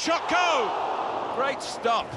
shot go? Great stop.